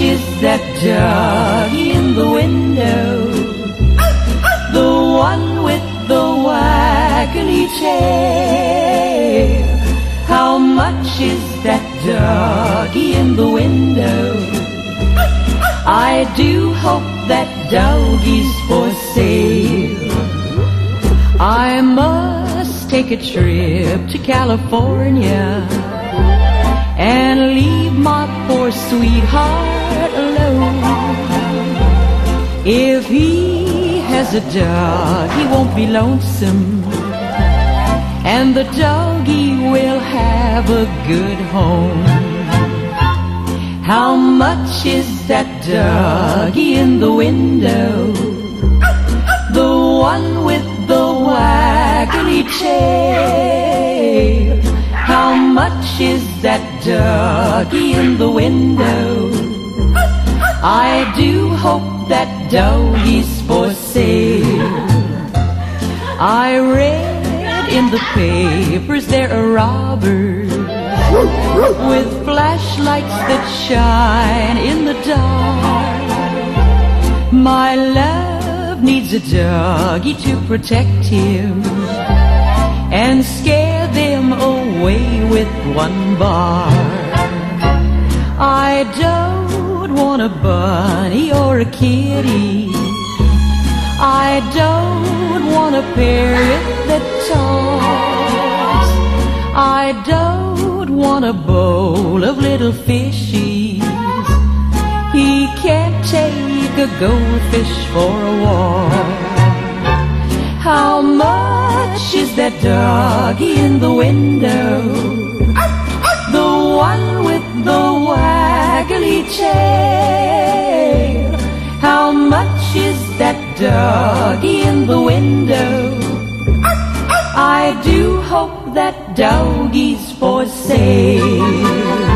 is that doggy in the window? The one with the waggly tail. How much is that doggy in the window? I do hope that doggy's for sale. I must take a trip to California and leave my poor sweetheart. If he has a dog, he won't be lonesome. And the doggy will have a good home. How much is that doggy in the window? The one with the waggly tail. How much is that doggy in the window? I do hope that doggy's for sale. I read in the papers there are robbers with flashlights that shine in the dark. My love needs a doggy to protect him and scare them away with one bar. I don't want a bunny or a kitty. I don't want a parrot that talks. I don't want a bowl of little fishies. He can't take a goldfish for a walk. How much is that doggy in the window? Doggy in the window? I do hope that doggy's for sale.